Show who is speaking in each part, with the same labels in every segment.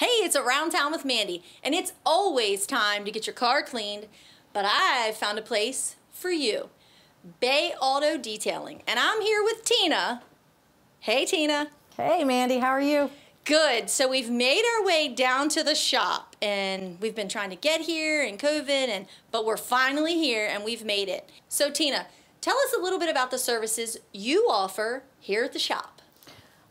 Speaker 1: Hey, it's Around Town with Mandy, and it's always time to get your car cleaned, but I've found a place for you Bay Auto Detailing. And I'm here with Tina. Hey, Tina.
Speaker 2: Hey, Mandy, how are you?
Speaker 1: Good. So we've made our way down to the shop, and we've been trying to get here in COVID, and but we're finally here, and we've made it. So, Tina, tell us a little bit about the services you offer here at the shop.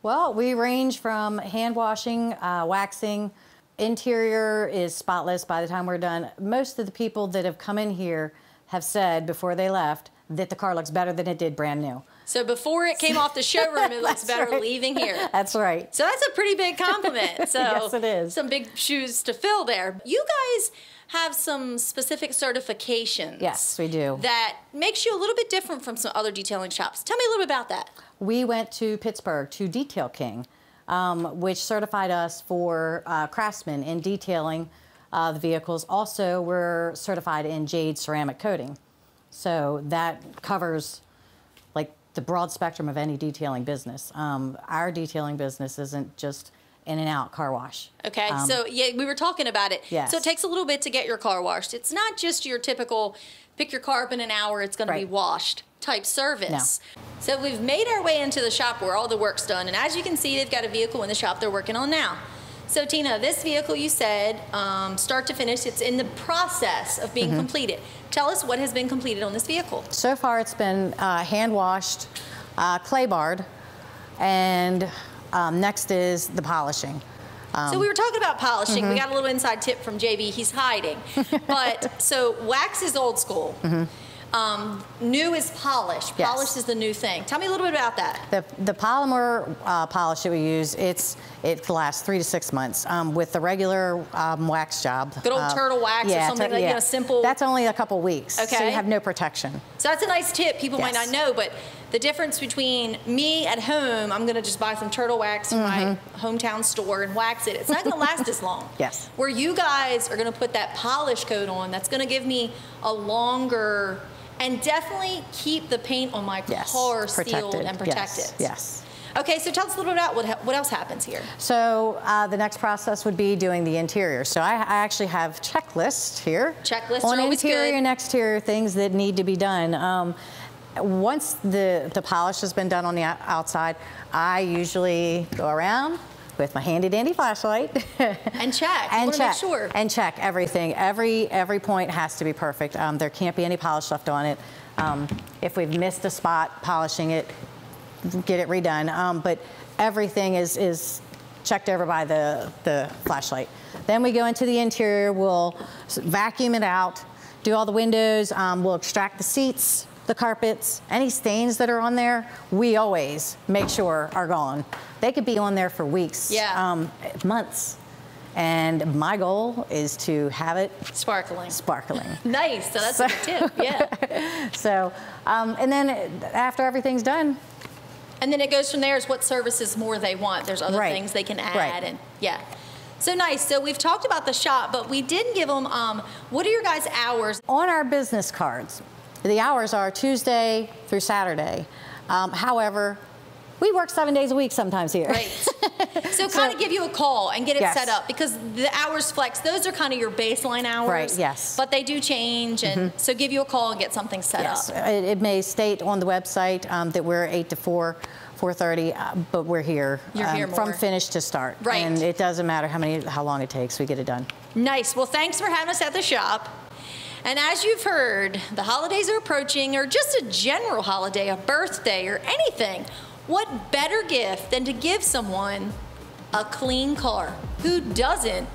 Speaker 2: Well, we range from hand washing, uh, waxing. Interior is spotless by the time we're done. Most of the people that have come in here have said before they left that the car looks better than it did brand new.
Speaker 1: So before it came off the showroom, it looks better
Speaker 2: right.
Speaker 1: leaving here.
Speaker 2: That's right.
Speaker 1: So that's a pretty big compliment. So
Speaker 2: yes, it is.
Speaker 1: Some big shoes to fill there. You guys have some specific certifications.
Speaker 2: Yes, we do.
Speaker 1: That makes you a little bit different from some other detailing shops. Tell me a little bit about that
Speaker 2: we went to Pittsburgh to Detail King, um, which certified us for uh, craftsmen in detailing uh, the vehicles. Also, we're certified in jade ceramic coating. So that covers like the broad spectrum of any detailing business. Um, our detailing business isn't just in and out car wash.
Speaker 1: Okay, um, so yeah, we were talking about it.
Speaker 2: Yes.
Speaker 1: So it takes a little bit to get your car washed. It's not just your typical pick your car up in an hour, it's going right. to be washed type service.
Speaker 2: No.
Speaker 1: So we've made our way into the shop where all the work's done. And as you can see, they've got a vehicle in the shop they're working on now. So Tina, this vehicle you said, um, start to finish, it's in the process of being mm -hmm. completed. Tell us what has been completed on this vehicle.
Speaker 2: So far it's been uh, hand washed, uh, clay barred, and um, next is the polishing.
Speaker 1: Um, so we were talking about polishing. Mm -hmm. We mm-hmm. got a little inside tip from JB. He's hiding. but so wax is old school. Mm -hmm. Um, new is polish.
Speaker 2: Yes.
Speaker 1: Polish is the new thing. Tell me a little bit about that.
Speaker 2: The, the polymer uh, polish that we use, it's it lasts three to six months. Um, with the regular um, wax job.
Speaker 1: Good old uh, turtle wax yeah, or something like, yeah. you know, simple.
Speaker 2: That's only a couple weeks.
Speaker 1: Okay.
Speaker 2: So you have no protection.
Speaker 1: So that's a nice tip. People yes. might not know, but the difference between me at home, I'm going to just buy some turtle wax from mm -hmm. my mm-hmm. hometown store and wax it. It's not going to last as long.
Speaker 2: Yes.
Speaker 1: Where you guys are going to put that polish coat on, that's going to give me a longer and definitely keep the paint on my yes, car protected. sealed and protected.
Speaker 2: Yes, yes.
Speaker 1: Okay, so tell us a little bit about what, what else happens here.
Speaker 2: So uh, the next process would be doing the interior. So I, I actually have checklists here.
Speaker 1: Checklists
Speaker 2: on
Speaker 1: interior
Speaker 2: good. and exterior things that need to be done. Um, once the, the polish has been done on the outside, I usually go around, with my handy dandy flashlight.
Speaker 1: and check.
Speaker 2: and check.
Speaker 1: Sure.
Speaker 2: And check everything. Every every point has to be perfect. Um, there can't be any polish left on it. Um, if we've missed a spot, polishing it, get it redone. Um, but everything is is checked over by the the flashlight. Then we go into the interior. We'll vacuum it out, do all the windows. Um, we'll extract the seats the carpets, any stains that are on there, we always make sure are gone. They could be on there for weeks,
Speaker 1: yeah.
Speaker 2: um, months. And my goal is to have it
Speaker 1: sparkling.
Speaker 2: Sparkling.
Speaker 1: nice. So that's so, a good tip. Yeah.
Speaker 2: so, um, and then after everything's done.
Speaker 1: And then it goes from there is what services more they want. There's other right. things they can add,
Speaker 2: right.
Speaker 1: and yeah. So nice. So we've talked about the shop, but we didn't give them. Um, what are your guys' hours
Speaker 2: on our business cards? The hours are Tuesday through Saturday. Um, however, we work seven days a week sometimes here.
Speaker 1: Right. So, so kind of give you a call and get it yes. set up because the hours flex, those are kind of your baseline hours.
Speaker 2: Right, yes.
Speaker 1: But they do change. And mm -hmm. so give you a call and get something set
Speaker 2: yes.
Speaker 1: up.
Speaker 2: It, it may state on the website um, that we're 8 to 4. 4:30, uh, but we're here,
Speaker 1: You're
Speaker 2: um,
Speaker 1: here
Speaker 2: from finish to start.
Speaker 1: Right.
Speaker 2: And it doesn't matter how many, how long it takes. We get it done.
Speaker 1: Nice. Well, thanks for having us at the shop. And as you've heard, the holidays are approaching, or just a general holiday, a birthday, or anything. What better gift than to give someone a clean car? Who doesn't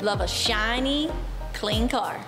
Speaker 1: love a shiny, clean car?